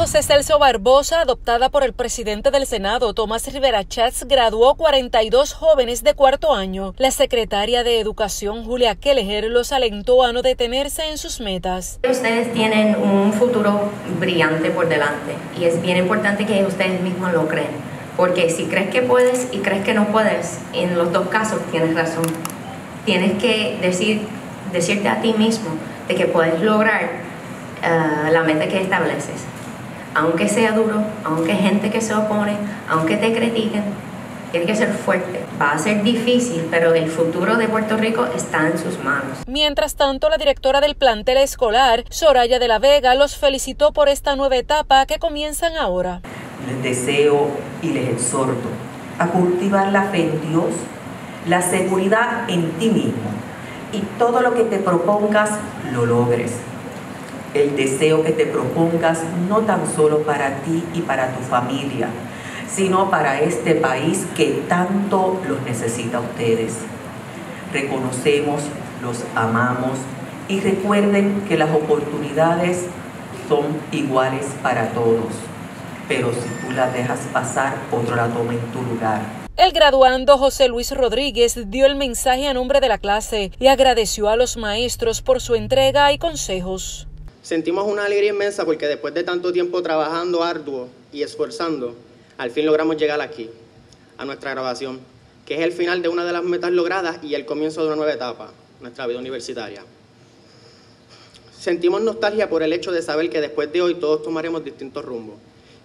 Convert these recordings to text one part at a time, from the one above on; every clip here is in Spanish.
José Celso Barbosa, adoptada por el presidente del Senado, Tomás Rivera Chats, graduó 42 jóvenes de cuarto año. La secretaria de Educación, Julia Kelleher, los alentó a no detenerse en sus metas. Ustedes tienen un futuro brillante por delante y es bien importante que ustedes mismos lo creen. Porque si crees que puedes y crees que no puedes, en los dos casos tienes razón. Tienes que decir, decirte a ti mismo de que puedes lograr uh, la meta que estableces aunque sea duro, aunque gente que se opone, aunque te critiquen, tiene que ser fuerte. Va a ser difícil, pero el futuro de Puerto Rico está en sus manos. Mientras tanto, la directora del plantel escolar, Soraya de la Vega, los felicitó por esta nueva etapa que comienzan ahora. Les deseo y les exhorto a cultivar la fe en Dios, la seguridad en ti mismo y todo lo que te propongas lo logres el deseo que te propongas no tan solo para ti y para tu familia, sino para este país que tanto los necesita a ustedes. Reconocemos, los amamos y recuerden que las oportunidades son iguales para todos, pero si tú las dejas pasar, otro la toma en tu lugar. El graduando José Luis Rodríguez dio el mensaje a nombre de la clase y agradeció a los maestros por su entrega y consejos. Sentimos una alegría inmensa porque después de tanto tiempo trabajando arduo y esforzando, al fin logramos llegar aquí, a nuestra grabación, que es el final de una de las metas logradas y el comienzo de una nueva etapa, nuestra vida universitaria. Sentimos nostalgia por el hecho de saber que después de hoy todos tomaremos distintos rumbos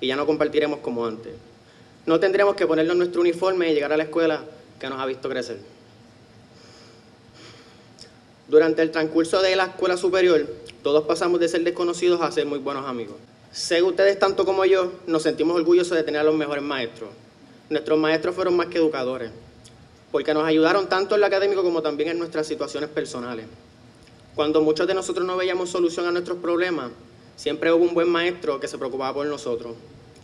y ya no compartiremos como antes. No tendremos que ponernos nuestro uniforme y llegar a la escuela que nos ha visto crecer. Durante el transcurso de la escuela superior, todos pasamos de ser desconocidos a ser muy buenos amigos. Sé ustedes tanto como yo, nos sentimos orgullosos de tener a los mejores maestros. Nuestros maestros fueron más que educadores, porque nos ayudaron tanto en lo académico como también en nuestras situaciones personales. Cuando muchos de nosotros no veíamos solución a nuestros problemas, siempre hubo un buen maestro que se preocupaba por nosotros,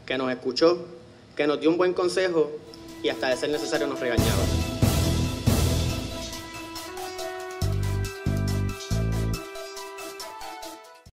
que nos escuchó, que nos dio un buen consejo y hasta de ser necesario nos regañaba.